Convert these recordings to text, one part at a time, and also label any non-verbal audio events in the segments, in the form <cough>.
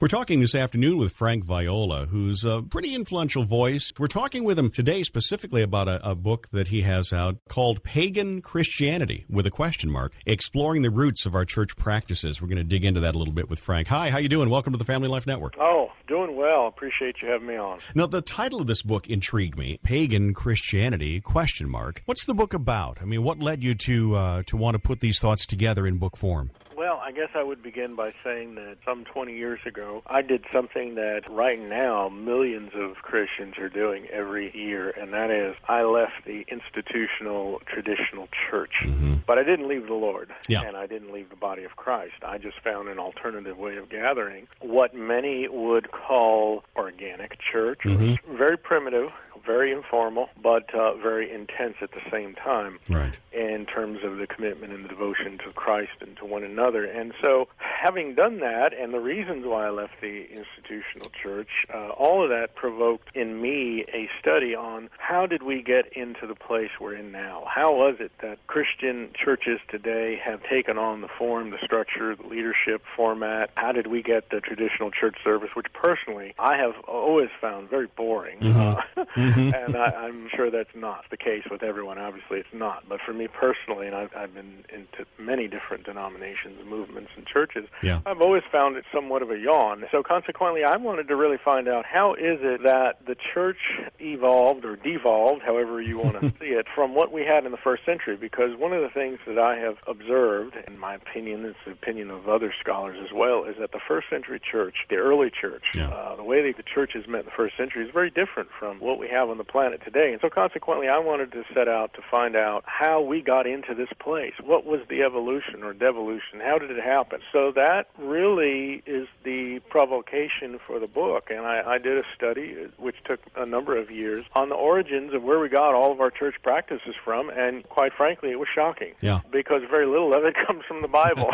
We're talking this afternoon with Frank Viola, who's a pretty influential voice. We're talking with him today specifically about a, a, book that he has out called Pagan Christianity with a question mark, exploring the roots of our church practices. We're going to dig into that a little bit with Frank. Hi, how you doing? Welcome to the Family Life Network. Oh, doing well. Appreciate you having me on. Now, the title of this book intrigued me. Pagan Christianity question mark. What's the book about? I mean, what led you to uh, to want to put these thoughts together in book form? Well, I guess I would begin by saying that some 20 years ago, I did something that right now millions of Christians are doing every year, and that is I left the institutional traditional church. Mm-hmm. But I didn't leave the Lord, yeah. and I didn't leave the body of Christ. I just found an alternative way of gathering, what many would call organic church, mm-hmm. very primitive, very informal, but uh, very intense at the same time. Right. In terms of the commitment and the devotion to Christ and to one another. And so, having done that, and the reasons why I left the institutional church, uh, all of that provoked in me a study on how did we get into the place we're in now? How was it that Christian churches today have taken on the form, the structure, the leadership format? How did we get the traditional church service, which personally I have always found very boring? Mm-hmm. Uh, <laughs> Mm-hmm. and I, I'm sure that's not the case with everyone. Obviously, it's not. But for me personally, and I've, I've been into many different denominations, movements, and churches, yeah. I've always found it somewhat of a yawn. So consequently, I wanted to really find out how is it that the church evolved or devolved, however you want to <laughs> see it, from what we had in the first century. Because one of the things that I have observed, in my opinion, it's the opinion of other scholars as well, is that the first century church, the early church, yeah. uh, the way that the church churches met in the first century is very different from what we have on the planet today. And so consequently, I wanted to set out to find out how we got into this place. What was the evolution or devolution? How did it happen? So that really is the provocation for the book. And I, I did a study, uh, which took a number of years, on the origins of where we got all of our church practices from. And quite frankly, it was shocking. Yeah. Because very little of it <laughs> comes from the Bible.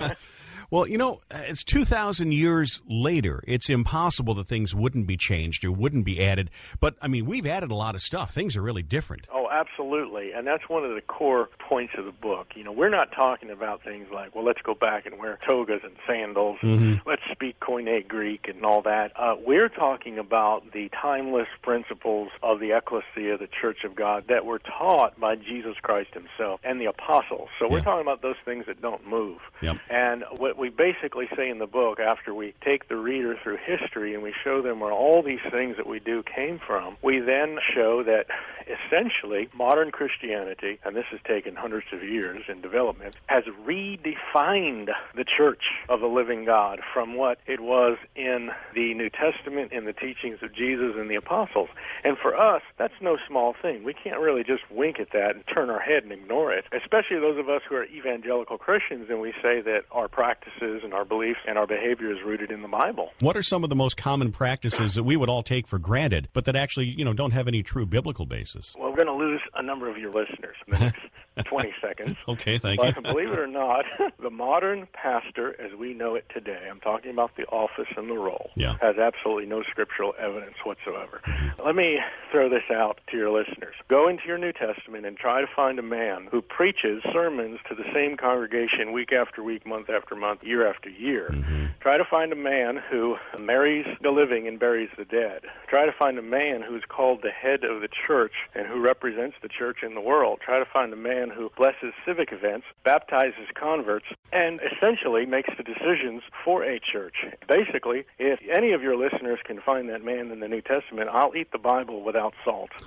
<laughs> <laughs> Well, you know, it's 2,000 years later. It's impossible that things wouldn't be changed or wouldn't be added. But, I mean, we've added a lot of stuff. Things are really different. Oh, absolutely. And that's one of the core points of the book. You know, we're not talking about things like, well, let's go back and wear togas and sandals, mm-hmm. let's speak Koine Greek and all that. Uh, we're talking about the timeless principles of the ecclesia, the church of God, that were taught by Jesus Christ himself and the apostles. So we're Yeah. talking about those things that don't move. Yep. And what we basically say in the book, after we take the reader through history and we show them where all these things that we do came from, we then show that essentially modern Christianity, and this has taken hundreds of years in development, has redefined the church of the living God from what it was in the New Testament, in the teachings of Jesus and the apostles. And for us, that's no small thing. We can't really just wink at that and turn our head and ignore it, especially those of us who are evangelical Christians and we say that our practices and our beliefs and our behavior is rooted in the Bible. What are some of the most common practices that we would all take for granted, but that actually, you know, don't have any true biblical basis? Well, we're going to lose a number of your listeners in the next <laughs> 20 seconds. Okay, thank you. But believe it or not, <laughs> the modern pastor as we know it today, I'm talking about the office and the role, Yeah. has absolutely no scriptural evidence whatsoever. Let me throw this out to your listeners. Go into your New Testament and try to find a man who preaches sermons to the same congregation week after week, month after month, year after year. Mm-hmm. Try to find a man who marries the living and buries the dead. Try to find a man who's called the head of the church and who represents the church in the world. Try to find a man who blesses civic events, baptizes converts, and essentially makes the decisions for a church. Basically, if any of your listeners can find that man in the New Testament, I'll eat the Bible without salt. <laughs>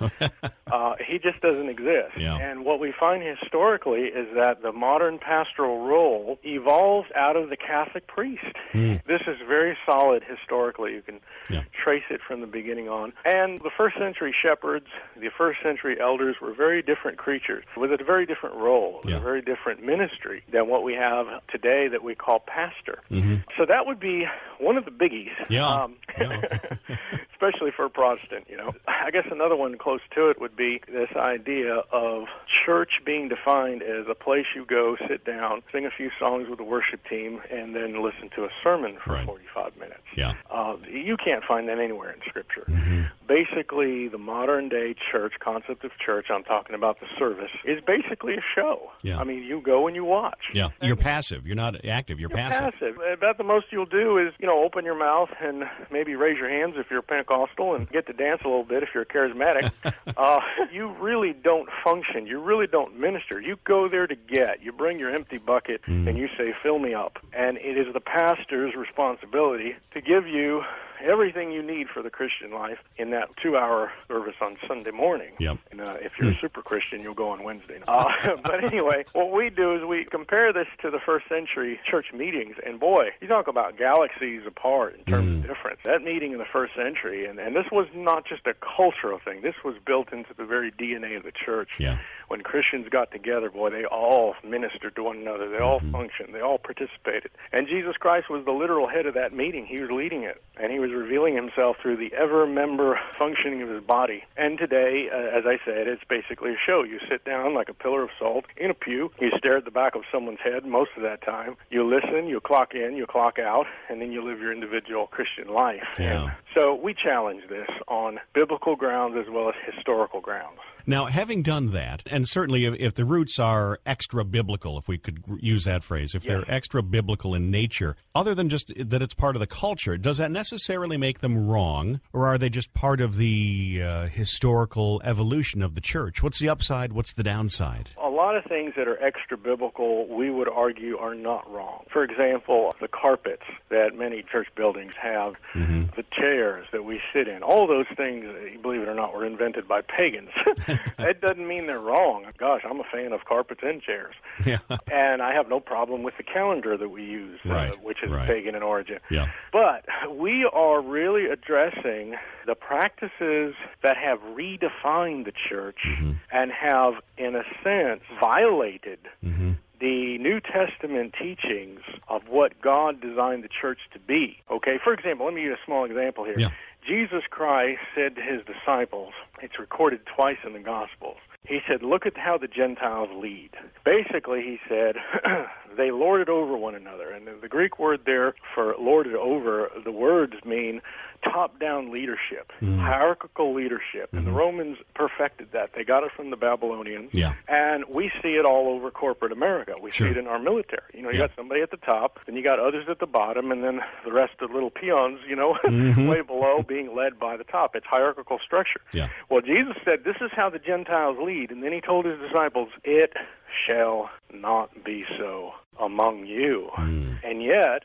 uh, he just doesn't exist. Yeah. And what we find historically is that the modern pastoral role evolved out of the Catholic priest. This is very solid historically. You can Yeah. trace it from the beginning on. And the first century shepherds, the first century elders were very different creatures with a very different role, Yeah. a very different ministry than what we have today that we call pastor. Mhm. So that would be one of the biggies. Yeah. Um, Yeah. <laughs> <laughs> especially for a Protestant, you know. <laughs> I guess another one close to it would be this idea of church being defined as a place you go, sit down, sing a few songs with the worship team, and then listen to a sermon for Right. 45 minutes. Yeah. Uh, you can't find that anywhere in Scripture. Mm-hmm. Basically, the modern day church concept of church, I'm talking about the service, is basically a show. Yeah. I mean, you go and you watch. Yeah. You're passive. You're not active. You're, You're passive. passive. About the most you'll do is, you know, open your mouth and maybe raise your hands if you're Pentecostal and get to dance a little bit if you're charismatic. <laughs> uh, you really don't function. You really don't minister. You go there to get. You bring your empty bucket and you say, fill me up. And it is the pastor's responsibility to give you everything you need for the Christian life in that two-hour service on Sunday morning. Yep. And uh, if you're a super Christian, you'll go on Wednesday. Uh, <laughs> but anyway, what we do is we compare this to the first century church meetings, and boy, you talk about galaxies apart in terms of difference. That meeting in the first century, and, and this was not just a cultural thing. This was built into the very DNA of the church. Yeah. When Christians got together, boy, they all ministered to one another. They all functioned. They all participated. And Jesus Christ was the literal head of that meeting. He was leading it, and he was revealing himself through the ever member <laughs> functioning of his body. And today, uh, as I said, it's basically a show. You sit down like a pillar of salt in a pew. You stare at the back of someone's head most of that time. You listen. You clock in. You clock out, and then you live your individual Christian life. Yeah. So we challenge this on biblical grounds as well as historical grounds. Now, having done that, and certainly if, if the roots are extra biblical, if we could use that phrase, if Yes. they're extra biblical in nature, other than just that it's part of the culture, does that necessarily make them wrong, or are they just part of the uh, historical evolution of the church? What's the upside? What's the downside? Lot of things that are extra biblical, we would argue, are not wrong. For example, the carpets that many church buildings have, the chairs that we sit in, all those things, uh, believe it or not, were invented by pagans. <laughs> that doesn't mean they're wrong. Gosh, I'm a fan of carpets and chairs. Yeah. And I have no problem with the calendar that we use, Right, uh, which is right. pagan in origin. Yeah. But we are really addressing the practices that have redefined the church Mm-hmm. and have, in a sense, violated Mm-hmm. the New Testament teachings of what God designed the church to be. Okay, for example, let me give you a small example here. Yeah. Jesus Christ said to his disciples, it's recorded twice in the Gospels. He said, Look at how the Gentiles lead. Basically, he said, <clears throat> they lord it over one another. And the Greek word there for lord it over, the words mean top down leadership, hmm. hierarchical leadership. And the hmm. Romans perfected that. They got it from the Babylonians. Yeah. And we see it all over corporate America. We Sure. see it in our military. You know, you Yeah. got somebody at the top, then you got others at the bottom, and then the rest of the little peons, you know, <laughs> mm-hmm. way below being led by the top. It's hierarchical structure. Yeah. Well, Jesus said, This is how the Gentiles lead. And then he told his disciples, It shall not be so among you. Hmm. And yet,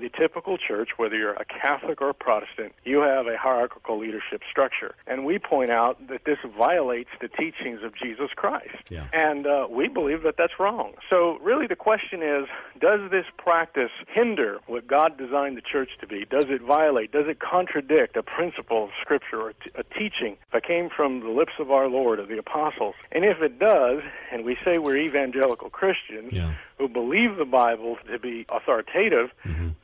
the typical church, whether you're a Catholic or a Protestant, you have a hierarchical leadership structure. And we point out that this violates the teachings of Jesus Christ. Yeah. And uh, we believe that that's wrong. So, really, the question is does this practice hinder what God designed the church to be? Does it violate? Does it contradict a principle of Scripture or t- a teaching that came from the lips of our Lord, of the apostles? And if it does, and we say we're evangelical Christians, Yeah. Who believe the Bible to be authoritative,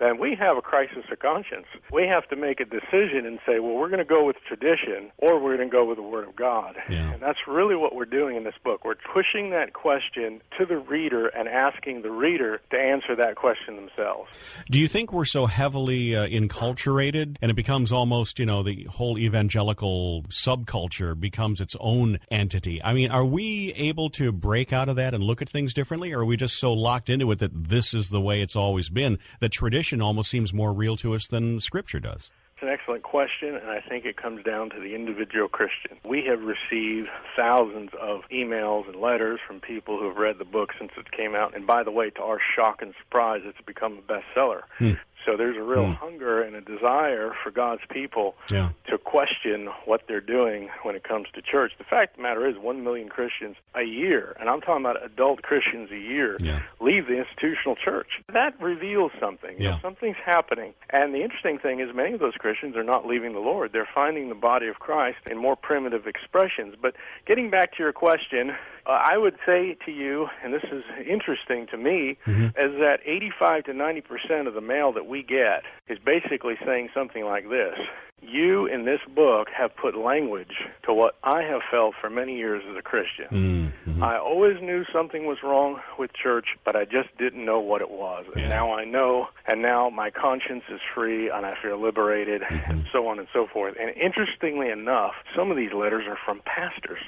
then we have a crisis of conscience. We have to make a decision and say, well, we're going to go with tradition or we're going to go with the Word of God. Yeah. And that's really what we're doing in this book. We're pushing that question to the reader and asking the reader to answer that question themselves. Do you think we're so heavily uh, enculturated and it becomes almost, you know, the whole evangelical subculture becomes its own entity? I mean, are we able to break out of that and look at things differently, or are we just so locked into it that this is the way it's always been that tradition almost seems more real to us than Scripture does? It's an excellent question, and I think it comes down to the individual Christian. We have received thousands of emails and letters from people who have read the book since it came out. And by the way, to our shock and surprise, it's become a bestseller. Hmm. So there's a real hmm. hunger and a desire for God's people Yeah. to question what they're doing when it comes to church. The fact of the matter is, one million Christians a year, and I'm talking about adult Christians a year, Yeah. leave the institutional church. That reveals something. You know, something's happening. And the interesting thing is, many of those Christians are not leaving the Lord. They're finding the body of Christ in more primitive expressions. But getting back to your question, Uh, I would say to you, and this is interesting to me, mm-hmm. is that 85 to 90 percent of the mail that we get is basically saying something like this you in this book have put language to what I have felt for many years as a Christian. Mm-hmm. I always knew something was wrong with church, but I just didn't know what it was. And now I know, and now my conscience is free, and I feel liberated, mm-hmm. and so on and so forth. And interestingly enough, some of these letters are from pastors.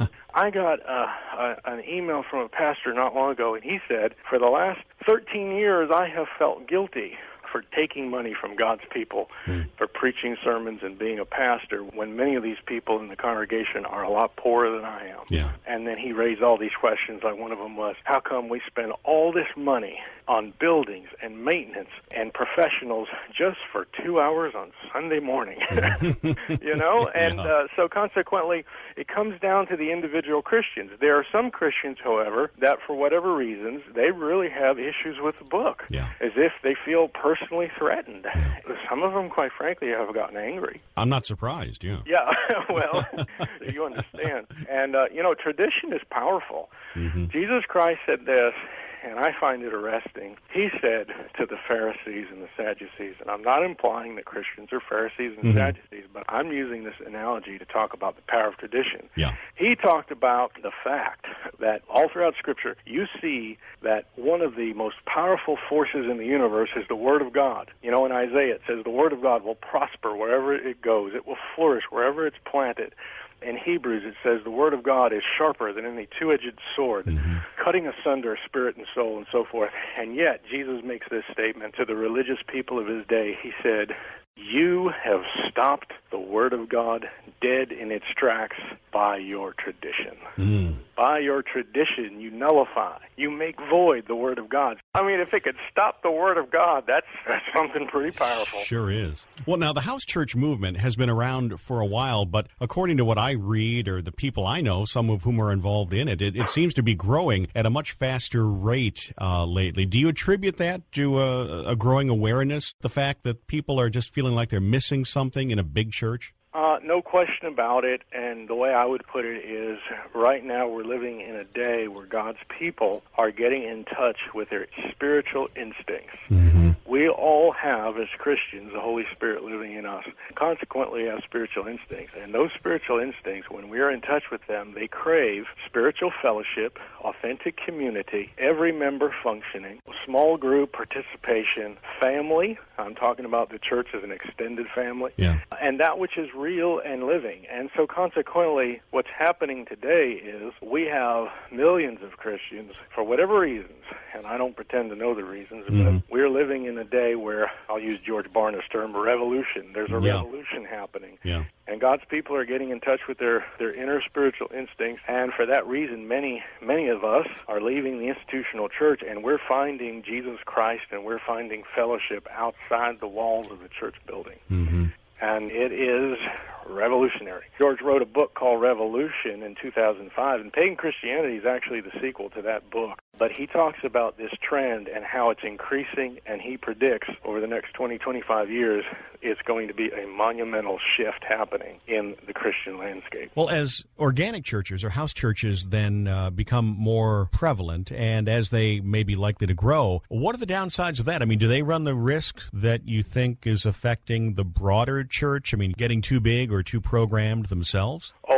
<laughs> I got uh, a, an email from a pastor not long ago, and he said, For the last 13 years, I have felt guilty for taking money from God's people mm. for preaching sermons and being a pastor when many of these people in the congregation are a lot poorer than I am. Yeah. And then he raised all these questions. Like one of them was, how come we spend all this money on buildings and maintenance and professionals just for two hours on Sunday morning? <laughs> <laughs> you know? And uh, so consequently, it comes down to the individual Christians. There are some Christians, however, that for whatever reasons, they really have issues with the book. Yeah. As if they feel personally personally threatened. Some of them, quite frankly, have gotten angry. I'm not surprised. Yeah. Yeah. <laughs> well, <laughs> you understand, and uh, you know, tradition is powerful. Mm-hmm. Jesus Christ said this and I find it arresting. He said to the Pharisees and the Sadducees, and I'm not implying that Christians are Pharisees and mm-hmm. Sadducees, but I'm using this analogy to talk about the power of tradition. Yeah. He talked about the fact that all throughout Scripture, you see that one of the most powerful forces in the universe is the Word of God. You know, in Isaiah it says the Word of God will prosper wherever it goes, it will flourish wherever it's planted in Hebrews it says the word of God is sharper than any two-edged sword, mm-hmm. cutting asunder spirit and soul and so forth. And yet Jesus makes this statement to the religious people of his day. He said, "You have stopped the word of God dead in its tracks by your tradition. Mm. By your tradition, you nullify, you make void the Word of God. I mean, if it could stop the Word of God, that's, <laughs> that's something pretty powerful. Sure is. Well, now, the house church movement has been around for a while, but according to what I read or the people I know, some of whom are involved in it, it, it seems to be growing at a much faster rate uh, lately. Do you attribute that to a, a growing awareness, the fact that people are just feeling like they're missing something in a big church? Uh, no question about it. And the way I would put it is right now we're living in a day where God's people are getting in touch with their spiritual instincts. Mm-hmm. We all have, as Christians, the Holy Spirit living in us. Consequently, have spiritual instincts. And those spiritual instincts, when we are in touch with them, they crave spiritual fellowship, authentic community, every member functioning, small group participation, family. I'm talking about the church as an extended family. Yeah. And that which is real and living. And so, consequently, what's happening today is we have millions of Christians, for whatever reasons, and I don't pretend to know the reasons, mm-hmm. but we're living in a day where, I'll use George Barna's term, revolution. There's a yeah. revolution happening. Yeah. And God's people are getting in touch with their, their inner spiritual instincts, and for that reason, many, many of us are leaving the institutional church, and we're finding Jesus Christ and we're finding fellowship outside the walls of the church building. Mm-hmm and it is revolutionary. George wrote a book called Revolution in 2005, and Pagan Christianity is actually the sequel to that book. But he talks about this trend and how it's increasing, and he predicts over the next 20, 25 years, it's going to be a monumental shift happening in the Christian landscape. Well, as organic churches or house churches then uh, become more prevalent, and as they may be likely to grow, what are the downsides of that? I mean, do they run the risk that you think is affecting the broader church? I mean, getting too big or too programmed themselves? Oh, it's always a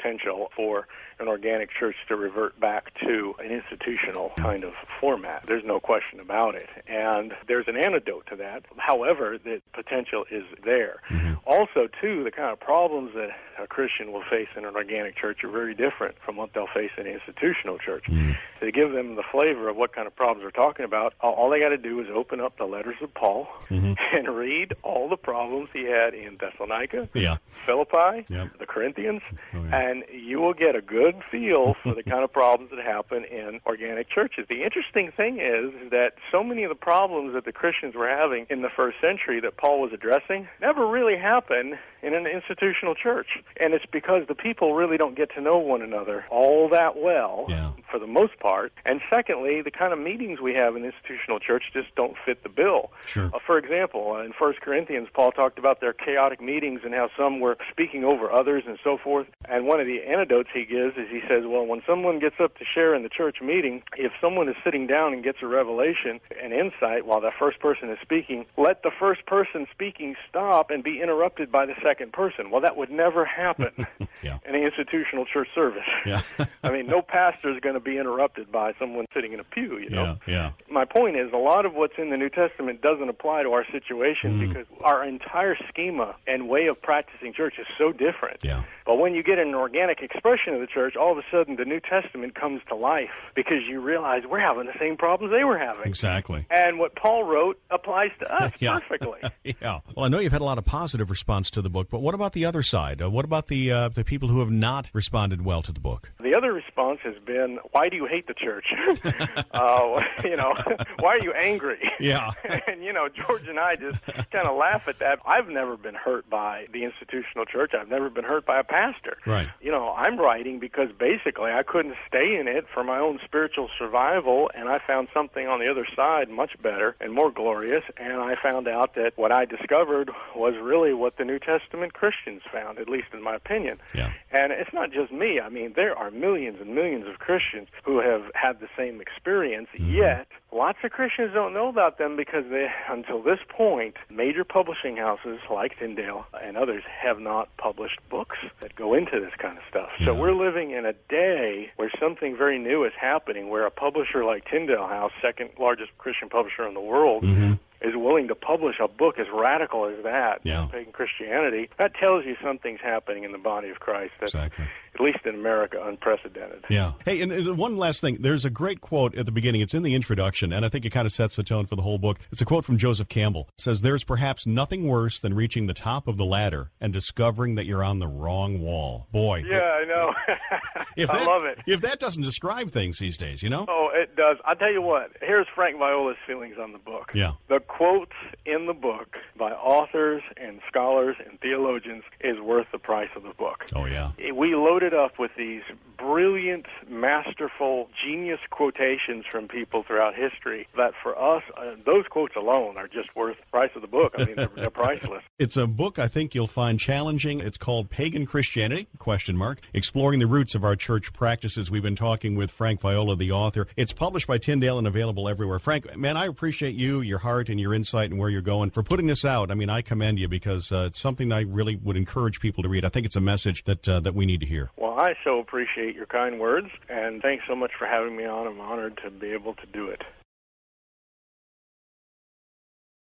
potential for an organic church to revert back to an institutional kind of format. There's no question about it. And there's an antidote to that. However, the potential is there. Mm-hmm. Also, too, the kind of problems that a Christian will face in an organic church are very different from what they'll face in an institutional church. Mm-hmm. To give them the flavor of what kind of problems we're talking about, all they got to do is open up the letters of Paul mm-hmm. <laughs> and read all the problems he had in Thessalonica, yeah. Philippi, yep. the Corinthians, oh, yeah. And you will get a good feel for the kind of problems that happen in organic churches. The interesting thing is that so many of the problems that the Christians were having in the first century that Paul was addressing never really happen in an institutional church. And it's because the people really don't get to know one another all that well yeah. for the most part. And secondly, the kind of meetings we have in institutional church just don't fit the bill. Sure. Uh, for example, in First Corinthians, Paul talked about their chaotic meetings and how some were speaking over others and so forth. And one one of the anecdotes he gives is he says, well, when someone gets up to share in the church meeting, if someone is sitting down and gets a revelation, an insight while the first person is speaking, let the first person speaking stop and be interrupted by the second person. Well, that would never happen <laughs> yeah. in an institutional church service. Yeah. <laughs> I mean, no pastor is going to be interrupted by someone sitting in a pew, you know. Yeah, yeah. My point is a lot of what's in the New Testament doesn't apply to our situation Mm. because our entire schema and way of practicing church is so different. Yeah. But when you get an organic expression of the church, all of a sudden the New Testament comes to life because you realize we're having the same problems they were having. Exactly. And what Paul wrote applies to us <laughs> Yeah. perfectly. <laughs> yeah. Well, I know you've had a lot of positive response to the book, but what about the other side? Uh, what about the uh, the people who have not responded well to the book? The other response has been, "Why do you hate the church? <laughs> uh, you know, why are you angry?" Yeah. and you know, George and I just kind of laugh at that. I've never been hurt by the institutional church. I've never been hurt by a pastor. Right. You know, I'm writing because basically I couldn't stay in it for my own spiritual survival, and I found something on the other side much better and more glorious. And I found out that what I discovered was really what the New Testament Christians found, at least in my opinion. Yeah. And it's not just me. I mean, there are millions and millions of Christians who have had the same experience, mm-hmm. yet lots of Christians don't know about them because they, until this point, major publishing houses like Tyndale and others have not published books that go into this kind of stuff. So mm-hmm. we're living in a day where something very new is happening, where a publisher like Tyndale House, second largest Christian publisher in the world, mm-hmm. Is willing to publish a book as radical as that, Yeah. pagan Christianity, that tells you something's happening in the body of Christ that's, Exactly. at least in America, unprecedented. Yeah. Hey, and, one last thing. There's a great quote at the beginning. It's in the introduction, and I think it kind of sets the tone for the whole book. It's a quote from Joseph Campbell. It says, There's perhaps nothing worse than reaching the top of the ladder and discovering that you're on the wrong wall. Boy. Yeah, I know. <laughs> If I that, love it. If that doesn't describe things these days, you know? Oh, it does. I'll tell you what. Here's Frank Viola's feelings on the book. Yeah. The quotes in the book by authors and scholars and theologians is worth the price of the book. Oh, yeah. We loaded up with these brilliant, masterful, genius quotations from people throughout history that for us, uh, those quotes alone are just worth the price of the book. I mean, they're, they're <laughs> priceless. It's a book I think you'll find challenging. It's called Pagan Christianity, question mark, exploring the roots of our church practices. We've been talking with Frank Viola, the author. It's published by Tyndale and available everywhere. Frank, man, I appreciate you, your heart, and your insight and where you're going for putting this out. I mean, I commend you because uh, it's something I really would encourage people to read. I think it's a message that uh, that we need to hear. Well, I so appreciate your kind words, and thanks so much for having me on. I'm honored to be able to do it.